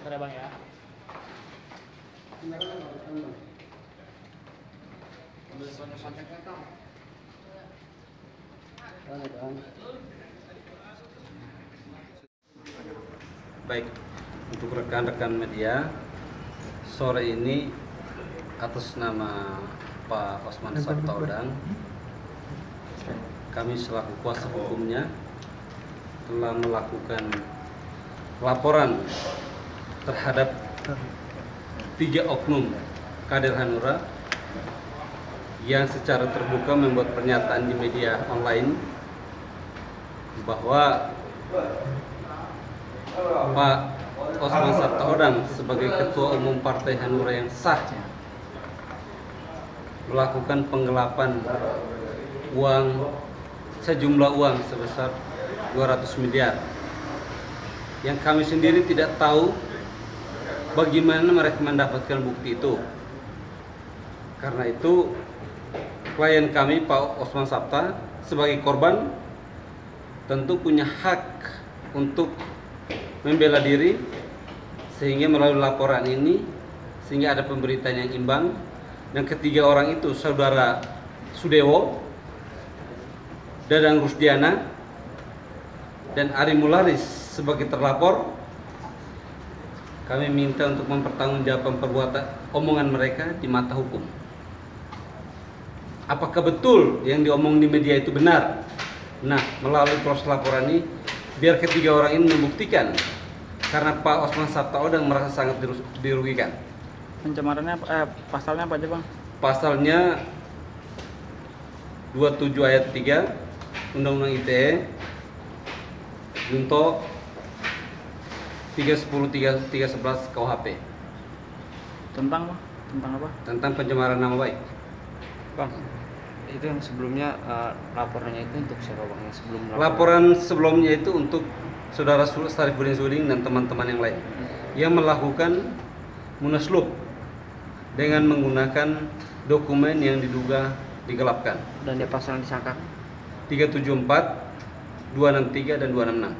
Bentar ya bang ya. Baik, untuk rekan-rekan media, sore ini atas nama Pak Osman Sabtaudang, kami selaku kuasa hukumnya telah melakukan laporan terhadap tiga oknum kader Hanura yang secara terbuka membuat pernyataan di media online bahwa Pak Osman Sabtaodang sebagai Ketua Umum Partai Hanura yang sah melakukan penggelapan uang sejumlah uang sebesar 200 miliar. Yang kami sendiri tidak tahu bagaimana mereka mendapatkan bukti itu? Karena itu klien kami Pak Osman Sabta sebagai korban tentu punya hak untuk membela diri sehingga melalui laporan ini sehingga ada pemberitaan yang imbang. Dan ketiga orang itu saudara Sudewo Dadang Rusdiana dan Ari Mularis sebagai terlapor kami minta untuk mempertanggungjawabkan perbuatan omongan mereka di mata hukum. Apakah betul yang diomong di media itu benar? Nah melalui proses laporan ini biar ketiga orang ini membuktikan. Karena Pak Osman Sabtaodang merasa sangat dirugikan. Pencemarannya eh, pasalnya apa aja bang? pasalnya 27 ayat 3 Undang-Undang ITE untuk 310 311 KUHP Tentang? Tentang apa? tentang pencemaran nama baik. Bang, itu yang sebelumnya eh, laporannya itu untuk siapa bang? Yang sebelum Laporan sebelumnya itu untuk Saudara Sarifudin Suling dan teman-teman yang lain yang melakukan munaslup dengan menggunakan dokumen yang diduga digelapkan dan dia pasal disangka 374, 263 dan 266.